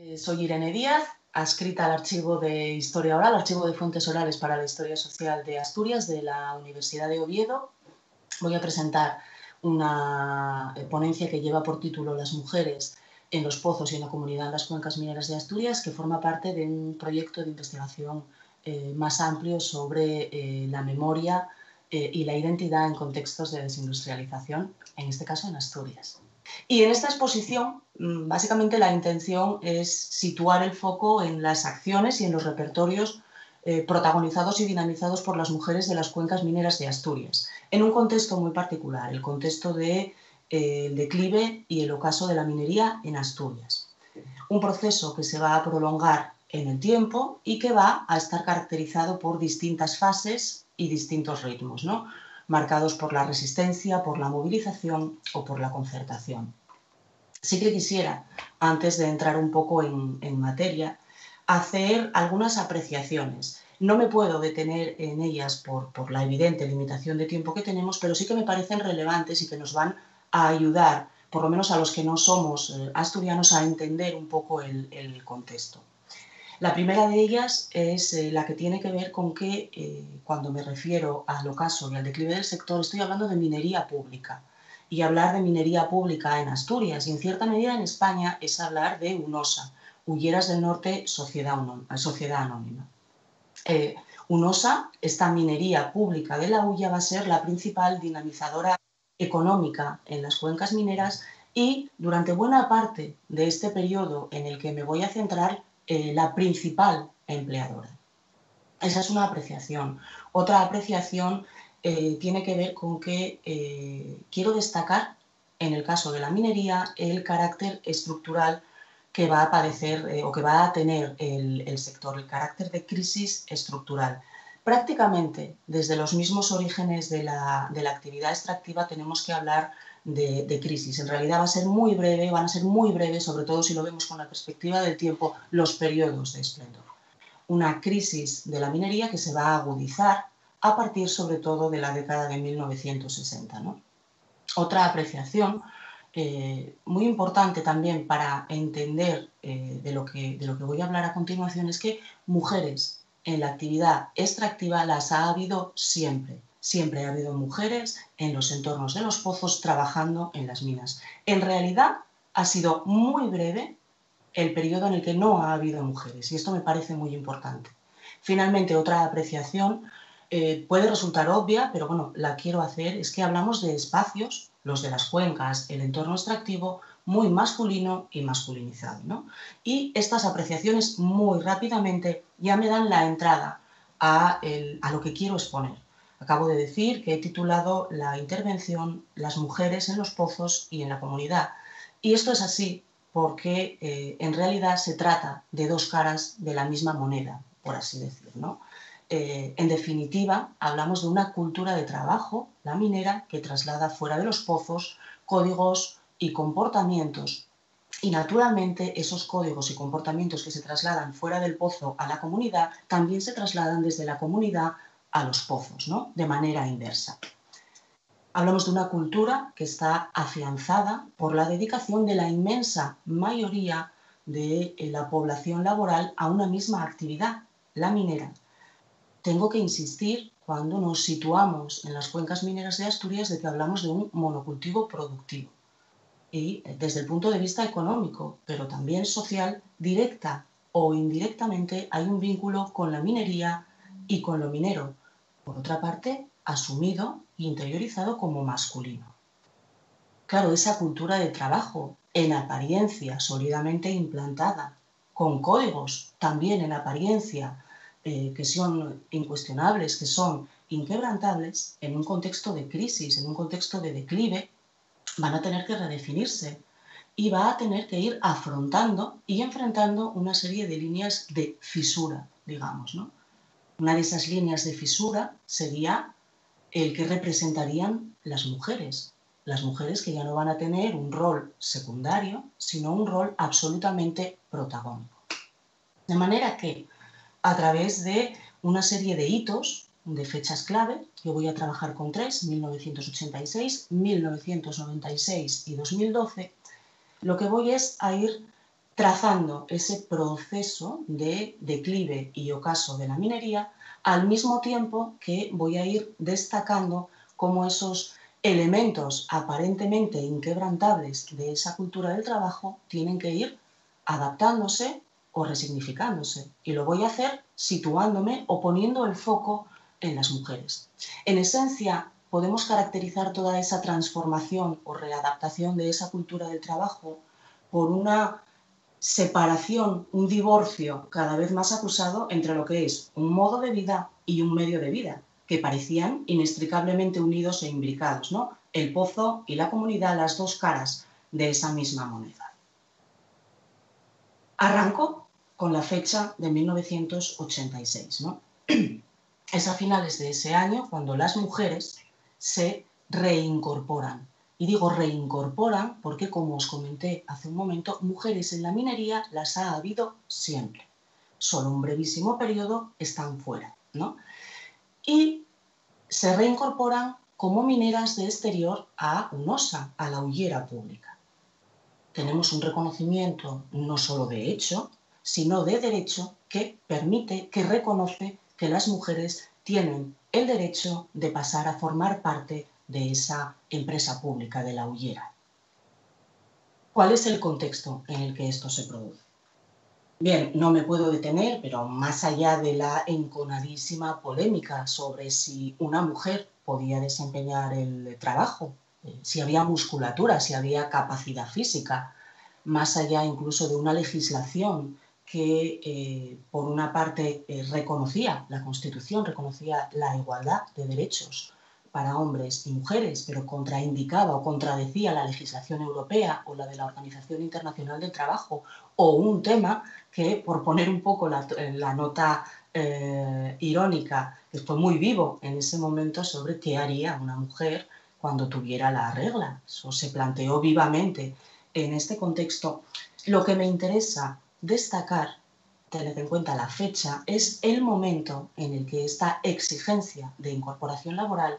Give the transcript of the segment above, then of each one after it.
Eh, soy Irene Díaz, adscrita al archivo de Historia Oral, archivo de fuentes orales para la Historia Social de Asturias de la Universidad de Oviedo. Voy a presentar una eh, ponencia que lleva por título Las mujeres en los pozos y en la comunidad en las cuencas mineras de Asturias, que forma parte de un proyecto de investigación eh, más amplio sobre la memoria y la identidad en contextos de desindustrialización, en este caso en Asturias. Y en esta exposición, mm, básicamente la intención es situar el foco en las acciones y en los repertorios eh, protagonizados y dinamizados por las mujeres de las cuencas mineras de Asturias, en un contexto muy particular, el contexto del de, eh, declive y el ocaso de la minería en Asturias. Un proceso que se va a prolongar en el tiempo y que va a estar caracterizado por distintas fases y distintos ritmos. ¿no? Marcados por la resistencia, por la movilización o por la concertación. Sí que quisiera, antes de entrar un poco en, materia, hacer algunas apreciaciones. No me puedo detener en ellas por, la evidente limitación de tiempo que tenemos, pero sí que me parecen relevantes y que nos van a ayudar, por lo menos a los que no somos eh, asturianos, a entender un poco el contexto. La primera de ellas es eh, la que tiene que ver con que eh, cuando me refiero al ocaso y al declive del sector estoy hablando de minería pública. Y hablar de minería pública en Asturias y en cierta medida en España es hablar de UNOSA, Hulleras del Norte Sociedad, Anónima. Eh, UNOSA, esta minería pública de la Hulla, va a ser la principal dinamizadora económica en las cuencas mineras y durante buena parte de este periodo en el que me voy a centrar eh, la principal empleadora. Esa es una apreciación. Otra apreciación eh, tiene que ver con que eh, quiero destacar, en el caso de la minería, el carácter estructural que va a padecer o que va a tener el, sector, el carácter de crisis estructural. Prácticamente desde los mismos orígenes de la, de la actividad extractiva tenemos que hablar de, crisis. En realidad va a ser muy breve, van a ser muy breves, sobre todo si lo vemos con la perspectiva del tiempo, los periodos de esplendor. Una crisis de la minería que se va a agudizar a partir sobre todo de la década de 1960. Otra apreciación eh, muy importante también para entender eh, de, lo que, de lo que voy a hablar a continuación es que mujeres en la actividad extractiva las ha habido siempre siempre ha habido mujeres en los entornos de los pozos trabajando en las minas. En realidad ha sido muy breve el periodo en el que no ha habido mujeres y esto me parece muy importante. Finalmente, otra apreciación eh, puede resultar obvia, pero bueno, la quiero hacer, es que hablamos de espacios, los de las cuencas, el entorno extractivo, muy masculino y masculinizado. Y estas apreciaciones muy rápidamente ya me dan la entrada a lo que quiero exponer. Acabo de decir que he titulado la intervención Las mujeres en los pozos y en la comunidad. Y esto es así porque eh, en realidad se trata de dos caras de la misma moneda, por así decirlo. Eh, en definitiva, hablamos de una cultura de trabajo, la minera, que traslada fuera de los pozos códigos y comportamientos. Y naturalmente esos códigos y comportamientos que se trasladan fuera del pozo a la comunidad también se trasladan desde la comunidad a los pozos, ¿no? de manera inversa. Hablamos de una cultura que está afianzada por la dedicación de la inmensa mayoría de eh, la población laboral a una misma actividad, la minera. Tengo que insistir cuando nos situamos en las cuencas mineras de Asturias de que hablamos de un monocultivo productivo. Y eh, desde el punto de vista económico, pero también social, directa o indirectamente hay un vínculo con la minería y con lo minero, por otra parte, asumido e interiorizado como masculino. Claro, esa cultura de trabajo, en apariencia sólidamente implantada, con códigos también en apariencia eh, que son incuestionables, que son inquebrantables, en un contexto de crisis, en un contexto de declive, van a tener que redefinirse y va a tener que ir afrontando y enfrentando una serie de líneas de fisura, digamos, ¿no? Una de esas líneas de fisura sería el que representarían las mujeres, las mujeres que ya no van a tener un rol secundario, sino un rol absolutamente protagónico. De manera que a través de una serie de hitos, de fechas clave, yo voy a trabajar con tres, 1986, 1996 y 2012, lo que voy es a ir trazando ese proceso de declive y ocaso de la minería, al mismo tiempo que voy a ir destacando cómo esos elementos aparentemente inquebrantables de esa cultura del trabajo tienen que ir adaptándose o resignificándose. Y lo voy a hacer situándome o poniendo el foco en las mujeres. En esencia, podemos caracterizar toda esa transformación o readaptación de esa cultura del trabajo por una separación, un divorcio cada vez más acusado entre lo que es un modo de vida y un medio de vida, que parecían inextricablemente unidos e imbricados, ¿no? El pozo y la comunidad, las dos caras de esa misma moneda. Arrancó con la fecha de 1986, ¿no? Es a finales de ese año cuando las mujeres se reincorporan y digo reincorporan porque, como os comenté hace un momento, mujeres en la minería las ha habido siempre. Solo un brevísimo periodo están fuera. ¿no? Y se reincorporan como mineras de exterior a UNOSA, a la hullera pública. Tenemos un reconocimiento no solo de hecho, sino de derecho que permite, que reconoce que las mujeres tienen el derecho de pasar a formar parte de esa empresa pública de la Hullera. ¿Cuál es el contexto en el que esto se produce? Bien, no me puedo detener, pero más allá de la enconadísima polémica sobre si una mujer podía desempeñar el trabajo, eh, si había musculatura, si había capacidad física, más allá incluso de una legislación que eh, por una parte eh, reconocía la Constitución, reconocía la igualdad de derechos para hombres y mujeres, pero contraindicaba o contradecía la legislación europea o la de la Organización Internacional del Trabajo, o un tema que, por poner un poco la, nota eh, irónica, que fue muy vivo en ese momento sobre qué haría una mujer cuando tuviera la regla. Eso se planteó vivamente en este contexto. Lo que me interesa destacar, tener en cuenta la fecha, es el momento en el que esta exigencia de incorporación laboral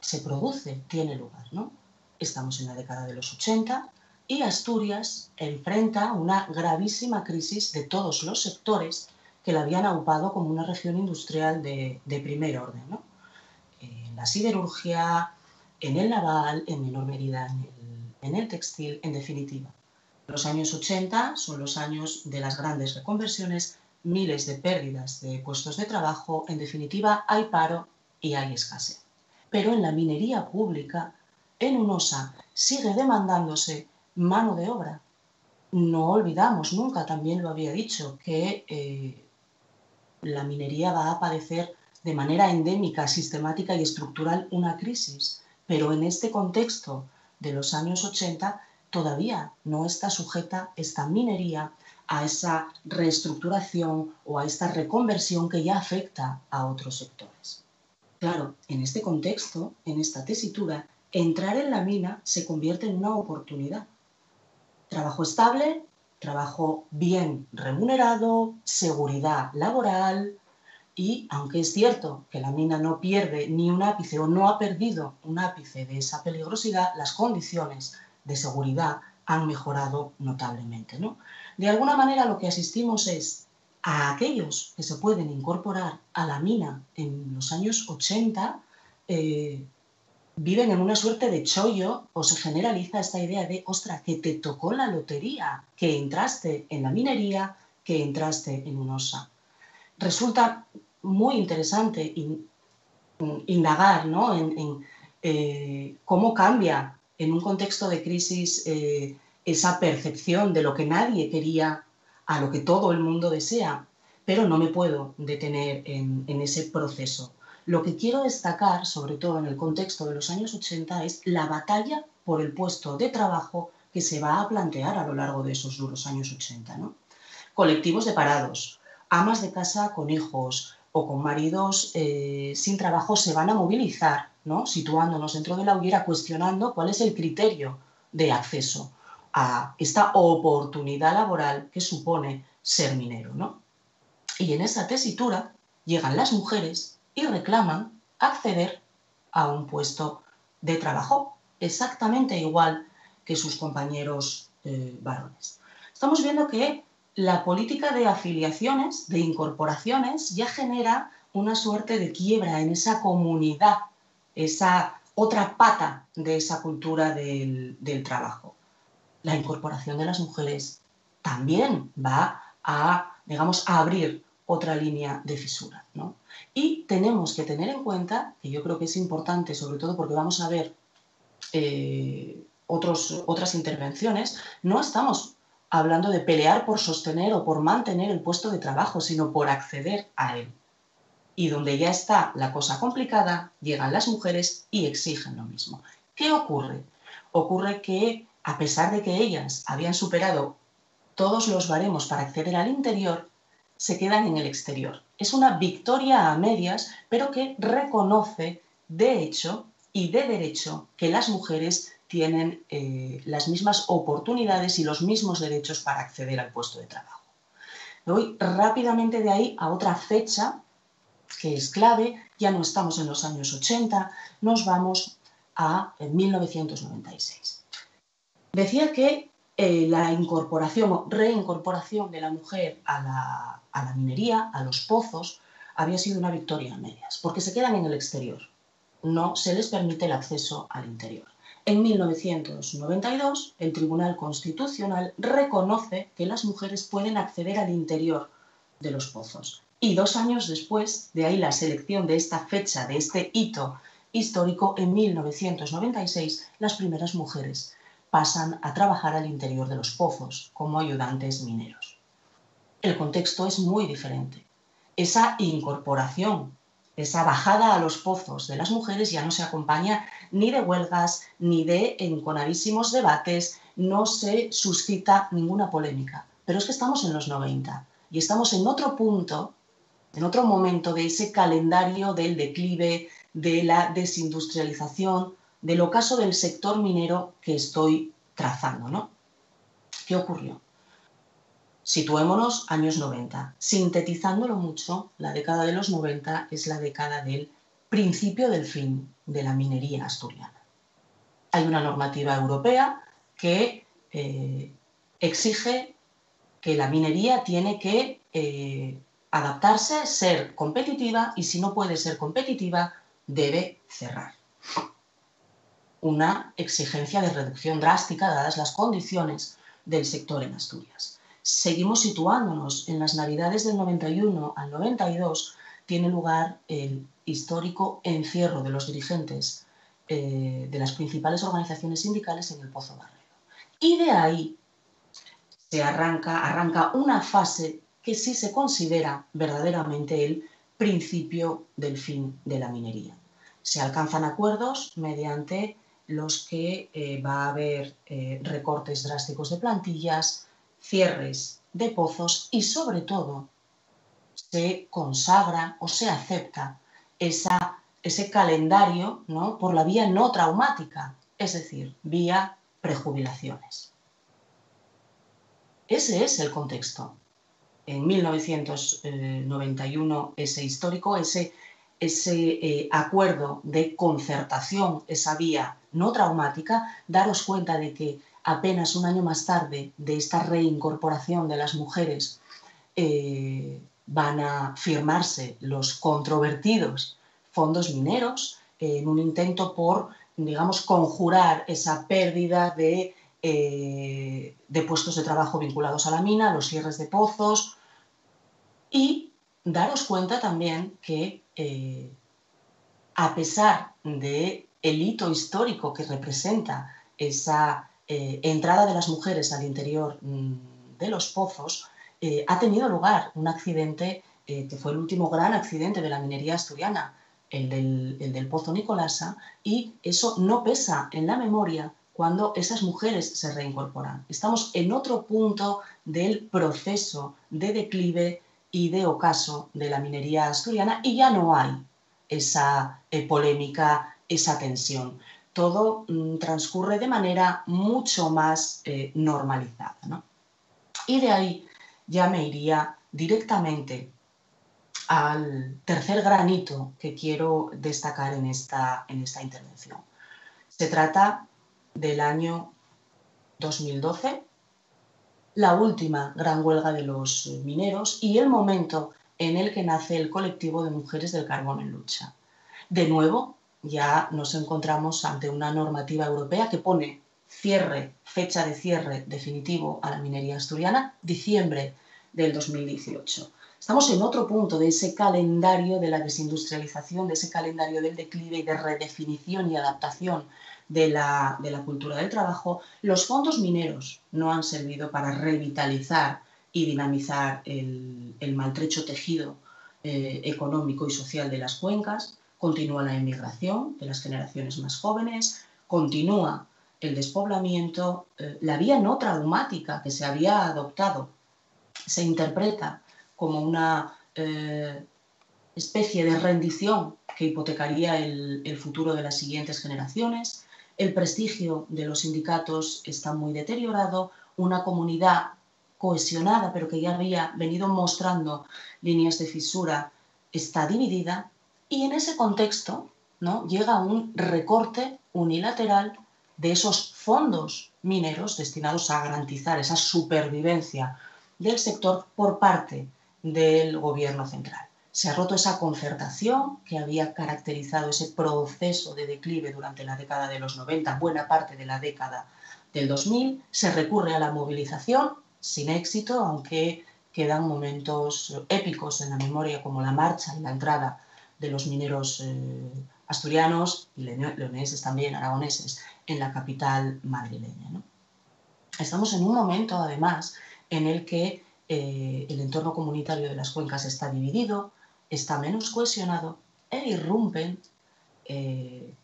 se produce, tiene lugar. ¿no? Estamos en la década de los 80 y Asturias enfrenta una gravísima crisis de todos los sectores que la habían aupado como una región industrial de, primer orden. ¿no? En la siderurgia, en el naval, en menor medida en el, en el textil, en definitiva. Los años 80 son los años de las grandes reconversiones, miles de pérdidas de puestos de trabajo, en definitiva hay paro y hay escasez pero en la minería pública, en UNOSA, sigue demandándose mano de obra. No olvidamos nunca, también lo había dicho, que eh, la minería va a padecer de manera endémica, sistemática y estructural una crisis, pero en este contexto de los años 80 todavía no está sujeta esta minería a esa reestructuración o a esta reconversión que ya afecta a otros sectores. Claro, en este contexto, en esta tesitura, entrar en la mina se convierte en una oportunidad. Trabajo estable, trabajo bien remunerado, seguridad laboral y, aunque es cierto que la mina no pierde ni un ápice o no ha perdido un ápice de esa peligrosidad, las condiciones de seguridad han mejorado notablemente. ¿no? De alguna manera lo que asistimos es a aquellos que se pueden incorporar a la mina en los años 80, eh, viven en una suerte de chollo o se generaliza esta idea de, ostra, que te tocó la lotería, que entraste en la minería, que entraste en un OSA. Resulta muy interesante indagar en, eh, cómo cambia en un contexto de crisis eh, esa percepción de lo que nadie quería a lo que todo el mundo desea, pero no me puedo detener en, ese proceso. Lo que quiero destacar, sobre todo en el contexto de los años 80, es la batalla por el puesto de trabajo que se va a plantear a lo largo de esos duros años 80. Colectivos de parados, amas de casa con hijos o con maridos eh, sin trabajo se van a movilizar, ¿no? situándonos dentro de la hoguera, cuestionando cuál es el criterio de acceso a esta oportunidad laboral que supone ser minero. ¿no? Y en esa tesitura llegan las mujeres y reclaman acceder a un puesto de trabajo exactamente igual que sus compañeros eh, varones. estamos viendo que la política de afiliaciones, de incorporaciones, ya genera una suerte de quiebra en esa comunidad, esa otra pata de esa cultura del, trabajo. La incorporación de las mujeres también va a, digamos, a abrir otra línea de fisura. Y tenemos que tener en cuenta, que yo creo que es importante, sobre todo porque vamos a ver eh, otras intervenciones, no estamos hablando de pelear por sostener o por mantener el puesto de trabajo, sino por acceder a él. Y donde ya está la cosa complicada, llegan las mujeres y exigen lo mismo. ¿Qué ocurre? Ocurre que, a pesar de que ellas habían superado todos los baremos para acceder al interior, se quedan en el exterior. Es una victoria a medias, pero que reconoce de hecho y de derecho que las mujeres tienen eh, las mismas oportunidades y los mismos derechos para acceder al puesto de trabajo. Voy rápidamente de ahí a otra fecha que es clave, ya no estamos en los años 80, nos vamos a 1996. Decía que eh, la incorporación o reincorporación de la mujer a la, a la minería, a los pozos, había sido una victoria a medias, porque se quedan en el exterior, no se les permite el acceso al interior. En 1992, el Tribunal Constitucional reconoce que las mujeres pueden acceder al interior de los pozos. Y dos años después, de ahí la selección de esta fecha, de este hito histórico, en 1996, las primeras mujeres pasan a trabajar al interior de los pozos como ayudantes mineros. El contexto es muy diferente. Esa incorporación esa bajada a los pozos de las mujeres ya no se acompaña ni de huelgas ni de enconadísimos debates, no se suscita ninguna polémica. Pero es que estamos en los 90 y estamos en otro punto, en otro momento de ese calendario del declive, de la desindustrialización, del ocaso del sector minero que estoy trazando, ¿no? ¿Qué ocurrió? Situémonos años 90. Sintetizándolo mucho, la década de los 90 es la década del principio del fin de la minería asturiana. Hay una normativa europea que eh, exige que la minería tiene que eh, adaptarse, ser competitiva y si no puede ser competitiva, debe cerrar. Una exigencia de reducción drástica dadas las condiciones del sector en Asturias seguimos situándonos en las Navidades del 91 al 92, tiene lugar el histórico encierro de los dirigentes eh, de las principales organizaciones sindicales en el Pozo Barrero. Y de ahí se arranca, arranca una fase que sí se considera verdaderamente el principio del fin de la minería. Se alcanzan acuerdos mediante los que eh, va a haber eh, recortes drásticos de plantillas, cierres de pozos y sobre todo se consagra o se acepta ese calendario ¿no? por la vía no traumática, es decir, vía prejubilaciones. Ese es el contexto. En 1991, ese histórico, ese, ese eh, acuerdo de concertación, esa vía no traumática, daros cuenta de que apenas un año más tarde de esta reincorporación de las mujeres, eh, van a firmarse los controvertidos fondos mineros en un intento por, digamos, conjurar esa pérdida de, eh, de puestos de trabajo vinculados a la mina, los cierres de pozos y daros cuenta también que eh, a pesar de el hito histórico que representa esa eh, entrada de las mujeres al interior mm, de los pozos, eh, ha tenido lugar un accidente eh, que fue el último gran accidente de la minería asturiana, el del, pozo Nicolasa, y eso no pesa en la memoria cuando esas mujeres se reincorporan. Estamos en otro punto del proceso de declive y de ocaso de la minería asturiana y ya no hay esa polémica, esa tensión todo mm, transcurre de manera mucho más eh, normalizada. Y de ahí ya me iría directamente al tercer granito que quiero destacar en esta, en esta intervención. Se trata del año 2012, la última gran huelga de los mineros y el momento en el que nace el colectivo de mujeres del carbón en lucha. De nuevo, ya nos encontramos ante una normativa europea que pone cierre, fecha de cierre definitivo a la minería asturiana, diciembre del 2018. Estamos en otro punto de ese calendario de la desindustrialización, de ese calendario del declive y de redefinición y adaptación de la, cultura del trabajo. Los fondos mineros no han servido para revitalizar y dinamizar el, maltrecho tejido eh, económico y social de las cuencas. Continúa la emigración de las generaciones más jóvenes, continúa el despoblamiento, eh, la vía no traumática que se había adoptado se interpreta como una eh, especie de rendición que hipotecaría el, futuro de las siguientes generaciones. El prestigio de los sindicatos está muy deteriorado, una comunidad cohesionada, pero que ya había venido mostrando líneas de fisura, está dividida y en ese contexto ¿no? llega un recorte unilateral de esos fondos mineros destinados a garantizar esa supervivencia del sector por parte del gobierno central. Se ha roto esa concertación que había caracterizado ese proceso de declive durante la década de los 90, buena parte de la década del 2000. Se recurre a la movilización sin éxito, aunque quedan momentos épicos en la memoria como la marcha y la entrada de los mineros eh, asturianos y leoneses también, aragoneses, en la capital madrileña. Estamos en un momento, además, en el que eh, el entorno comunitario de las cuencas está dividido, está menos cohesionado e irrumpen eh,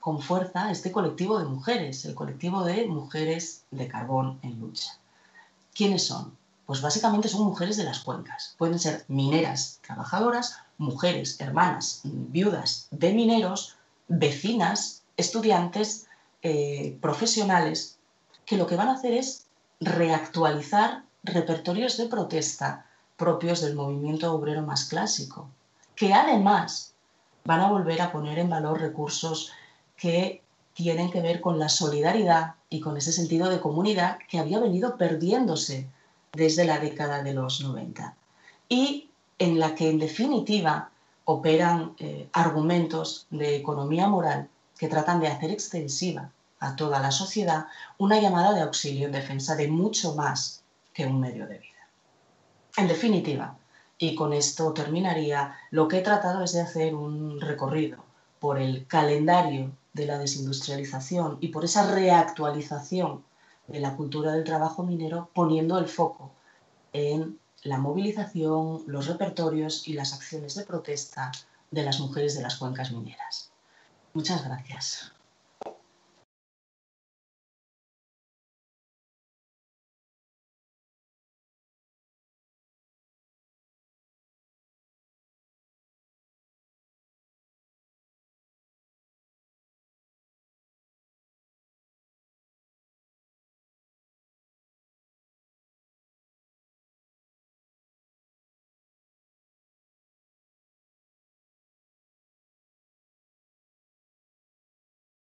con fuerza este colectivo de mujeres, el colectivo de mujeres de carbón en lucha. ¿Quiénes son? Pues básicamente son mujeres de las cuencas. Pueden ser mineras trabajadoras, mujeres, hermanas, viudas de mineros, vecinas, estudiantes, eh, profesionales, que lo que van a hacer es reactualizar repertorios de protesta propios del movimiento obrero más clásico, que además van a volver a poner en valor recursos que tienen que ver con la solidaridad y con ese sentido de comunidad que había venido perdiéndose desde la década de los 90 y en la que en definitiva operan eh, argumentos de economía moral que tratan de hacer extensiva a toda la sociedad una llamada de auxilio en defensa de mucho más que un medio de vida. En definitiva, y con esto terminaría, lo que he tratado es de hacer un recorrido por el calendario de la desindustrialización y por esa reactualización de la cultura del trabajo minero, poniendo el foco en la movilización, los repertorios y las acciones de protesta de las mujeres de las cuencas mineras. Muchas gracias.